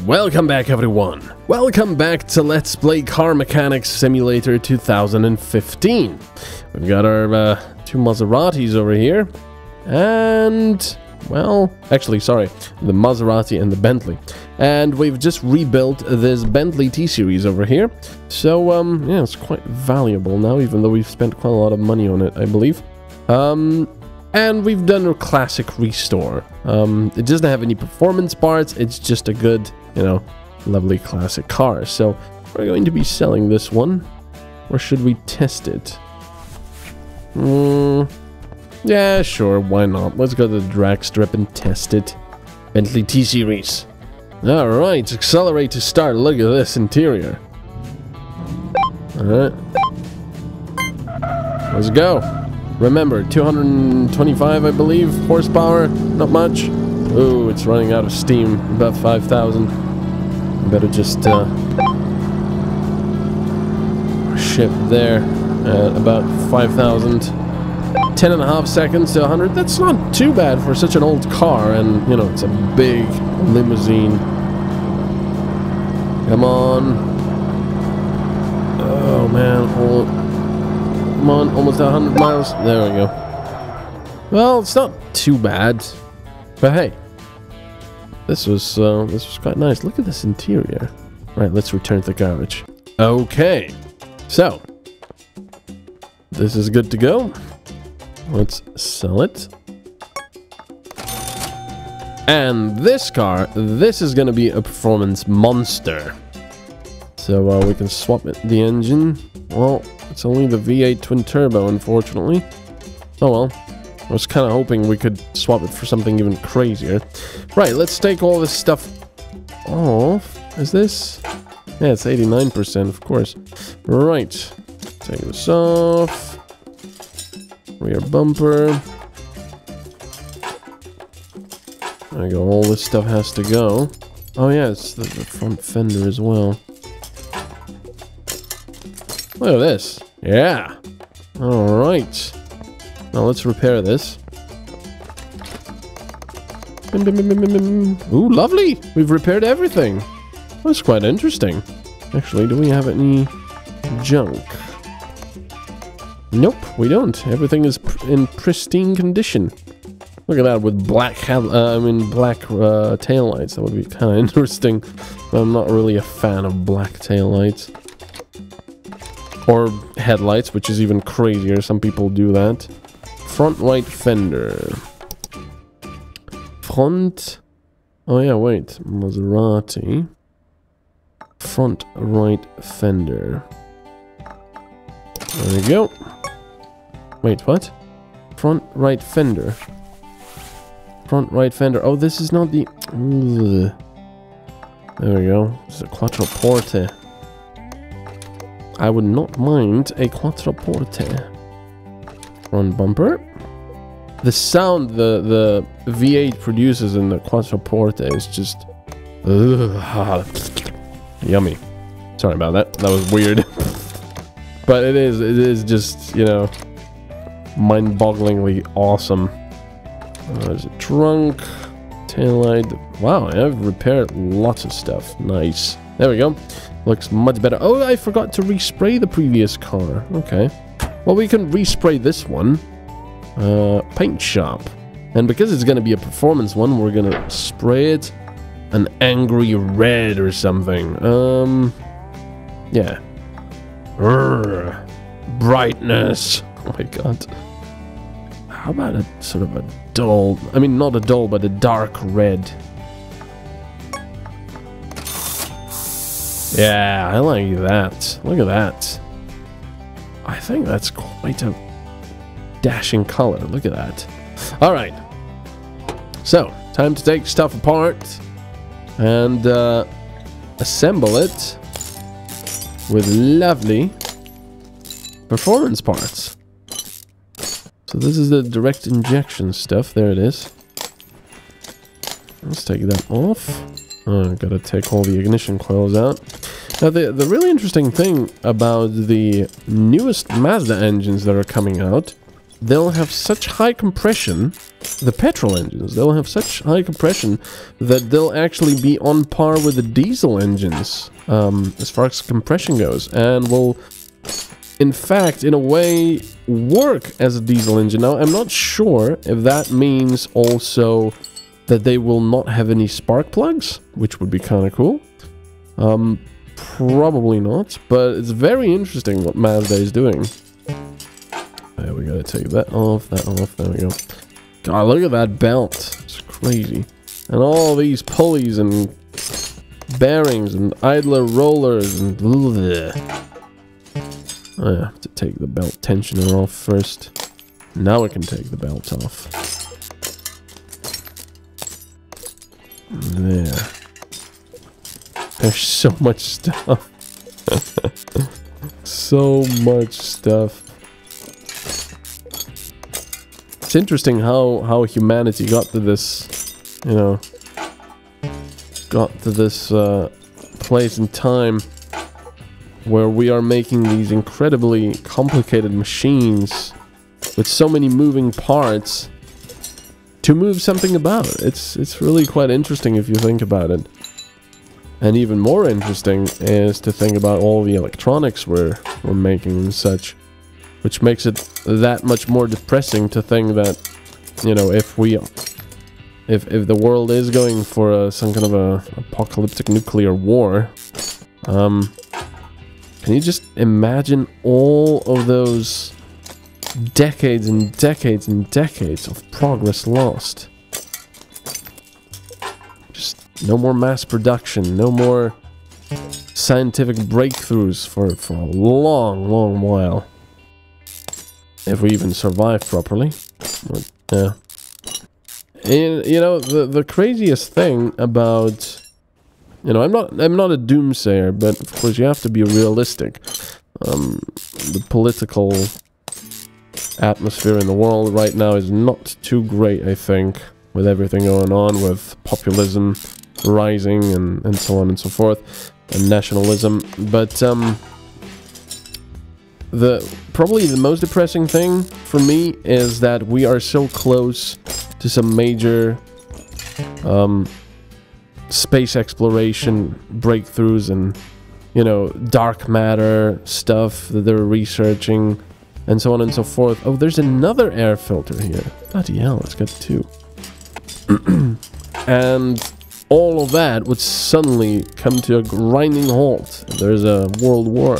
Welcome back everyone. Welcome back to Let's Play Car Mechanics Simulator 2015. We've got our uh, two Maseratis over here. And, well, actually, sorry, the Maserati and the Bentley. And we've just rebuilt this Bentley T-Series over here. So, um, yeah, it's quite valuable now, even though we've spent quite a lot of money on it, I believe. Um, and we've done a classic restore. Um, it doesn't have any performance parts, it's just a good, you know, lovely classic car. So we're going to be selling this one. Or should we test it? Mm, yeah, sure, why not? Let's go to the drag strip and test it. Bentley T-Series. Alright, accelerate to start. Look at this interior. Alright. Let's go. Remember, 225, I believe, horsepower. Not much. Ooh, it's running out of steam. About 5,000. Better just uh, ship there at about 5,000. 10 and a half seconds to 100. That's not too bad for such an old car, and you know, it's a big limousine. Come on. Oh man, hold Come on, almost 100 miles. There we go. Well, it's not too bad. But hey, this was uh, this was quite nice. Look at this interior. Right, let's return to the garage. Okay, so this is good to go. Let's sell it. And this car, this is going to be a performance monster. So uh, we can swap it, the engine. Well, it's only the V8 twin turbo, unfortunately. Oh well. I was kind of hoping we could swap it for something even crazier. Right, let's take all this stuff off. Is this? Yeah, it's 89%, of course. Right. Take this off. Rear bumper. There we go. All this stuff has to go. Oh yeah, it's the, the front fender as well. Look at this. Yeah. All right. Now let's repair this. Ooh, lovely. We've repaired everything. That's quite interesting. Actually, do we have any junk? Nope, we don't. Everything is pr in pristine condition. Look at that with black uh, I mean black uh, tail lights. That would be kind of interesting. I'm not really a fan of black tail lights. Or headlights, which is even crazier. Some people do that. Front right fender. Front... Oh yeah, wait. Maserati. Front right fender. There we go. Wait, what? Front right fender. Front right fender. Oh, this is not the... Ugh. There we go. It's a quattroporte. I would not mind a quattroporte. Front bumper. The sound the, the V8 produces in the quattroporte is just... Ugh, yummy. Sorry about that. That was weird. but it is, it is just, you know, mind-bogglingly awesome. Uh, there's a trunk, taillight. Wow, I've repaired lots of stuff. Nice. There we go. Looks much better. Oh, I forgot to respray the previous car. Okay. Well, we can respray this one. Uh, paint shop. And because it's going to be a performance one, we're going to spray it an angry red or something. Um, yeah. Urgh. Brightness. Oh my god. How about a sort of a dull, I mean, not a dull, but a dark red. Yeah, I like that. Look at that. I think that's quite a dashing color. Look at that. All right. So, time to take stuff apart and uh, assemble it with lovely performance parts. So this is the direct injection stuff. There it is. Let's take that off. Oh, gotta take all the ignition coils out. Now, the, the really interesting thing about the newest Mazda engines that are coming out they'll have such high compression, the petrol engines, they'll have such high compression that they'll actually be on par with the diesel engines um, as far as compression goes, and will, in fact, in a way, work as a diesel engine. Now, I'm not sure if that means also that they will not have any spark plugs, which would be kind of cool. Um, probably not, but it's very interesting what Mazda is doing. There, we gotta take that off, that off, there we go. God, look at that belt. It's crazy. And all these pulleys and bearings and idler rollers and... Bleh. I have to take the belt tensioner off first. Now I can take the belt off. There. There's so much stuff. so much stuff. It's interesting how, how humanity got to this, you know, got to this uh, place in time where we are making these incredibly complicated machines with so many moving parts to move something about. It's it's really quite interesting if you think about it. And even more interesting is to think about all the electronics we're, we're making and such. Which makes it that much more depressing to think that, you know, if we... If, if the world is going for a, some kind of a apocalyptic nuclear war, um, can you just imagine all of those decades and decades and decades of progress lost? Just no more mass production, no more scientific breakthroughs for, for a long, long while. If we even survive properly. Yeah. And, you know, the, the craziest thing about... You know, I'm not I'm not a doomsayer, but of course you have to be realistic. Um, the political atmosphere in the world right now is not too great, I think, with everything going on, with populism rising and, and so on and so forth, and nationalism. But, um, the probably the most depressing thing for me is that we are so close to some major um, space exploration breakthroughs and you know dark matter stuff that they're researching and so on and so forth. Oh, there's another air filter here. Bloody hell, it's got two. and all of that would suddenly come to a grinding halt. There's a world war.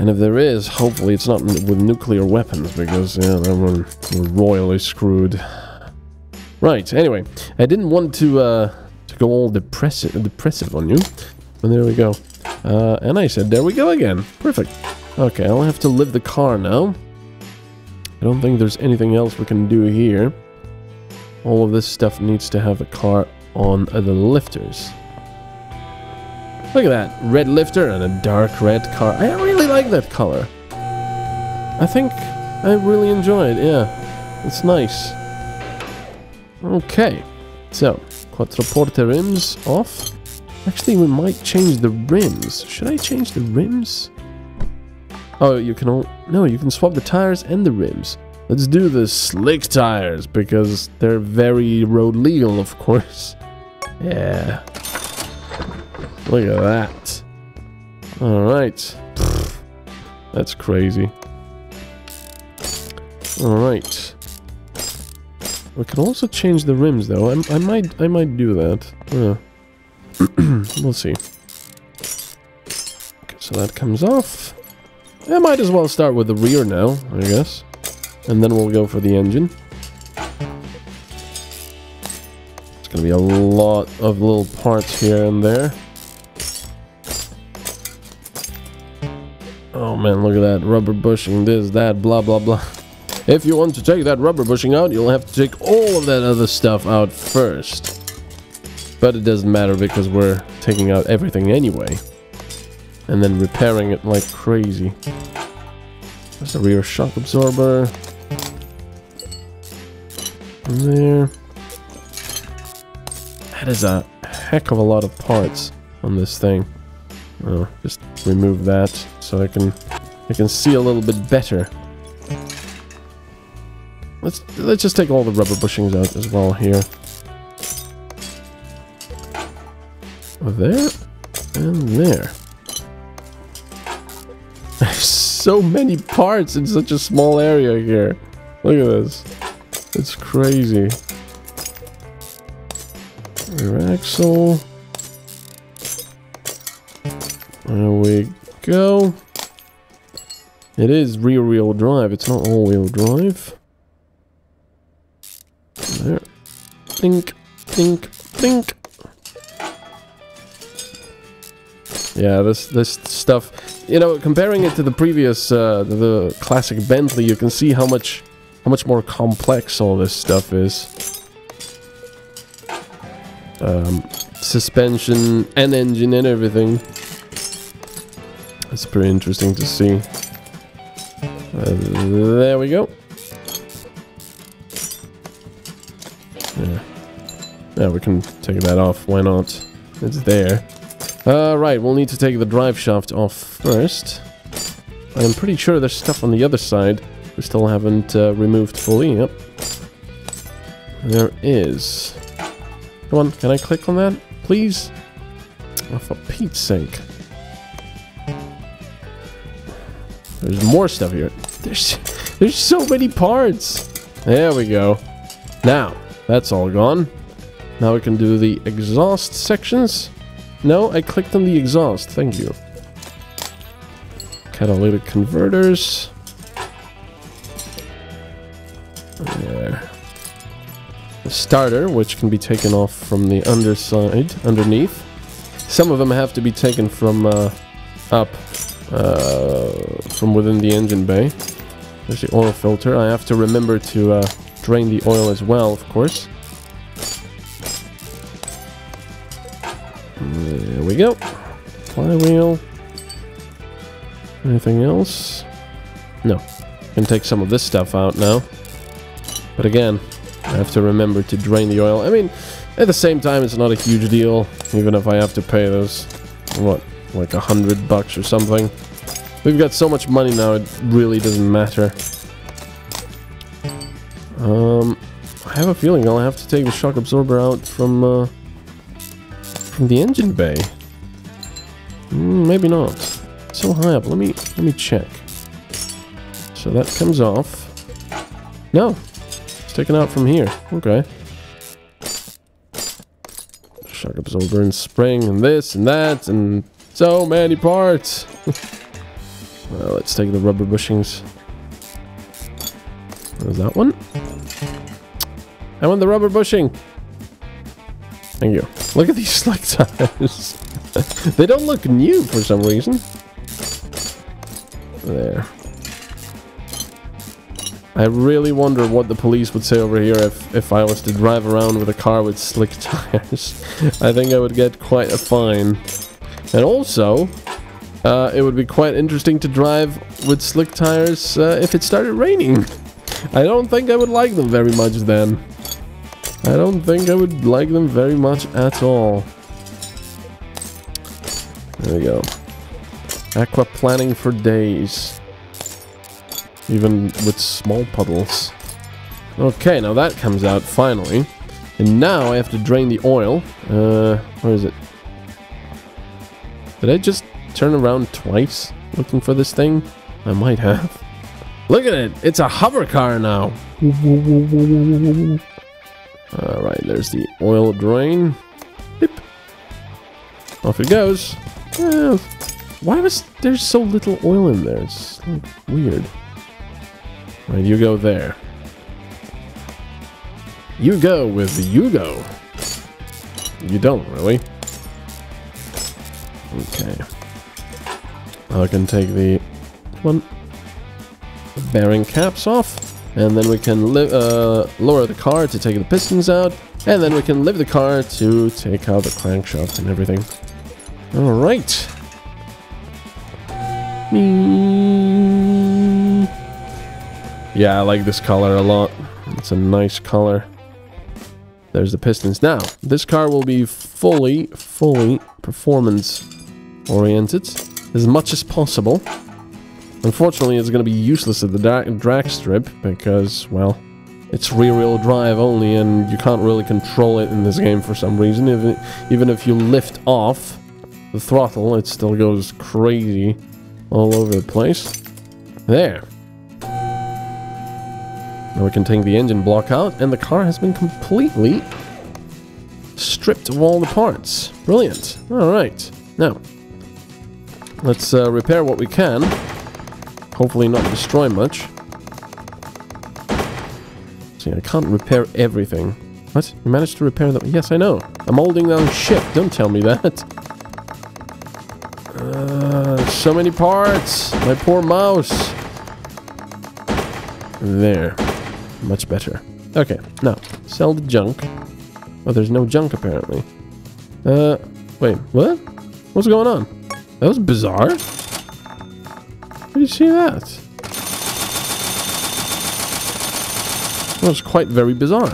And if there is, hopefully it's not with nuclear weapons, because, yeah, then we're, we're royally screwed. Right, anyway, I didn't want to, uh, to go all depressive, depressive on you, And there we go. Uh, and I said, there we go again. Perfect. Okay, I'll have to lift the car now. I don't think there's anything else we can do here. All of this stuff needs to have a car on uh, the lifters. Look at that, red lifter and a dark red car. I really like that color. I think I really enjoy it, yeah. It's nice. Okay, so, quattroporte rims off. Actually, we might change the rims. Should I change the rims? Oh, you can all... No, you can swap the tires and the rims. Let's do the slick tires, because they're very road legal, of course. Yeah. Look at that. Alright. That's crazy. Alright. We can also change the rims though. I, I might I might do that. Uh, we'll see. Okay, so that comes off. I might as well start with the rear now, I guess. And then we'll go for the engine. It's gonna be a lot of little parts here and there. Oh man, look at that. Rubber bushing, this, that, blah, blah, blah. If you want to take that rubber bushing out, you'll have to take all of that other stuff out first. But it doesn't matter because we're taking out everything anyway. And then repairing it like crazy. There's a rear shock absorber. There. That is a heck of a lot of parts on this thing. Oh, just remove that so I can I can see a little bit better. let's let's just take all the rubber bushings out as well here. There and there. So many parts in such a small area here. Look at this. It's crazy. Axle. There we go. It is rear-wheel drive. It's not all-wheel drive. There. Think, think, think. Yeah, this this stuff, you know, comparing it to the previous, uh, the classic Bentley, you can see how much how much more complex all this stuff is. Um, suspension and engine and everything. It's pretty interesting to see. There we go. Yeah. Yeah, we can take that off. Why not? It's there. Uh, right, we'll need to take the drive shaft off first. I'm pretty sure there's stuff on the other side we still haven't uh, removed fully. Yep. There is. Come on, can I click on that, please? Oh, for Pete's sake. There's more stuff here. There's, there's so many parts. There we go. Now, that's all gone. Now we can do the exhaust sections. No, I clicked on the exhaust. Thank you. Catalytic converters. There. The starter, which can be taken off from the underside, underneath. Some of them have to be taken from uh, up uh, from within the engine bay. There's the oil filter. I have to remember to uh, drain the oil as well, of course. There we go. Flywheel. Anything else? No. Can take some of this stuff out now. But again, I have to remember to drain the oil. I mean, at the same time, it's not a huge deal, even if I have to pay those, what, like a hundred bucks or something. We've got so much money now, it really doesn't matter. Um, I have a feeling I'll have to take the shock absorber out from, uh, from the engine bay. Mm, maybe not. So high up. Let me let me check. So that comes off. No, it's taken out from here. Okay. Shock absorber and spring and this and that and so many parts. well, let's take the rubber bushings. There's that one. I want the rubber bushing. Thank you. Look at these slick tires. they don't look new for some reason. There. I really wonder what the police would say over here if, if I was to drive around with a car with slick tires. I think I would get quite a fine. And also, uh, it would be quite interesting to drive with slick tires uh, if it started raining. I don't think I would like them very much then. I don't think I would like them very much at all. There we go. Aquaplaning for days. Even with small puddles. Okay, now that comes out finally. And now I have to drain the oil. Uh, where is it? Did I just turn around twice looking for this thing? I might have. Look at it! It's a hover car now! Alright, there's the oil drain. Beep. Off it goes. Why was there so little oil in there? It's like weird. Right, you go there. You go with you go. You don't, really. Okay. I can take the one bearing caps off. And then we can uh, lower the car to take the pistons out. And then we can lift the car to take out the crankshaft and everything. Alright. Yeah, I like this color a lot. It's a nice color. There's the pistons. Now, this car will be fully, fully performance oriented as much as possible. Unfortunately, it's going to be useless at the drag strip because, well, it's rear-wheel drive only, and you can't really control it in this game for some reason. Even even if you lift off the throttle, it still goes crazy all over the place. There. Now we can take the engine block out, and the car has been completely stripped of all the parts. Brilliant. All right. Now, let's uh, repair what we can. Hopefully not destroy much. See, I can't repair everything. What? You managed to repair them? Yes, I know. I'm holding down shift. Don't tell me that. Uh, so many parts. My poor mouse. There. Much better. Okay, now, sell the junk. Oh, there's no junk apparently. Uh, wait, what? What's going on? That was bizarre. Where did you see that? That was quite very bizarre.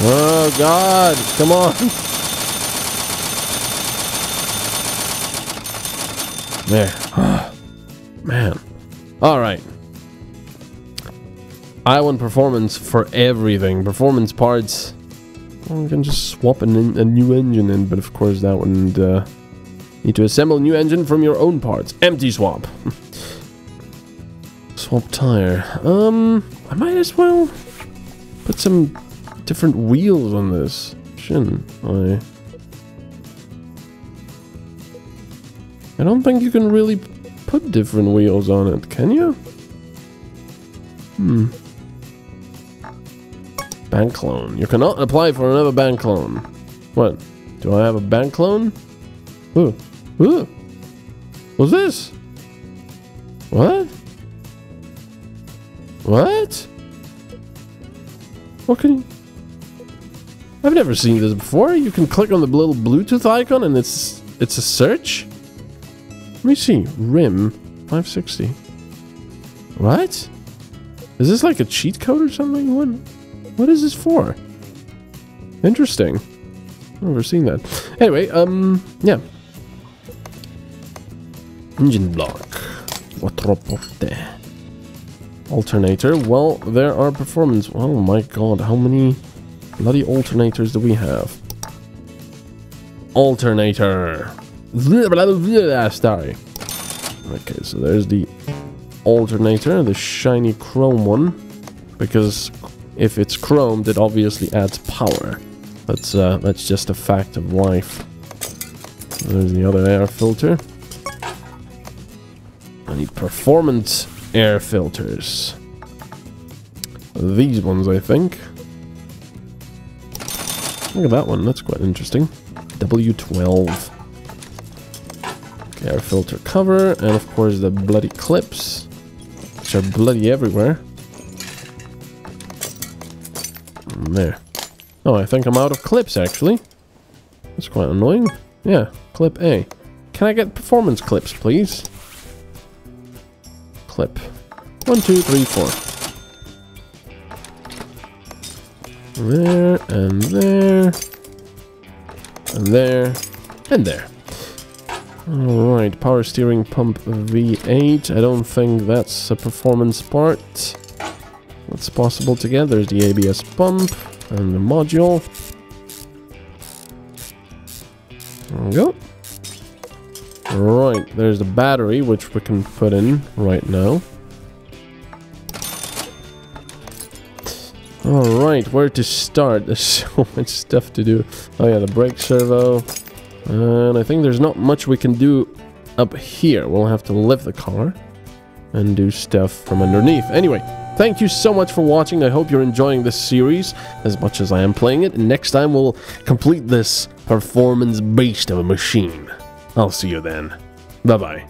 Oh god, come on. There. Man. Alright. I want performance for everything. Performance parts. Well, we can just swap an, a new engine in, but of course that wouldn't uh, need to assemble a new engine from your own parts. Empty swap. swap tire. Um, I might as well put some different wheels on this. Shouldn't I? I don't think you can really put different wheels on it, can you? Hmm. Bank loan. You cannot apply for another bank loan. What? Do I have a bank loan? Ooh. Ooh. What's this? What? What? What can. I've never seen this before. You can click on the little Bluetooth icon and it's it's a search. Let me see. RIM 560. What? Is this like a cheat code or something? What? What is this for? Interesting. I've never seen that. Anyway, um, yeah. Engine block. Quattroporte. Alternator. Well, there are performance. Oh my god, how many bloody alternators do we have? Alternator. Sorry. Okay, so there's the alternator, the shiny chrome one. Because if it's chromed, it obviously adds power. That's, uh, that's just a fact of life. There's the other air filter. I need performance air filters. These ones, I think. Look at that one, that's quite interesting. W12. Air filter cover, and of course the bloody clips, which are bloody everywhere. There. Oh, I think I'm out of clips, actually. That's quite annoying. Yeah, clip A. Can I get performance clips, please? Clip. One, two, three, four. There, and there. And there. And there. Alright, power steering pump V8. I don't think that's a performance part. What's possible to get? There's the ABS pump and the module. There we go. Right, there's the battery, which we can put in right now. Alright, where to start? There's so much stuff to do. Oh yeah, the brake servo. And I think there's not much we can do up here. We'll have to lift the car and do stuff from underneath. Anyway, thank you so much for watching. I hope you're enjoying this series as much as I am playing it. And next time we'll complete this performance beast of a machine. I'll see you then. Bye-bye.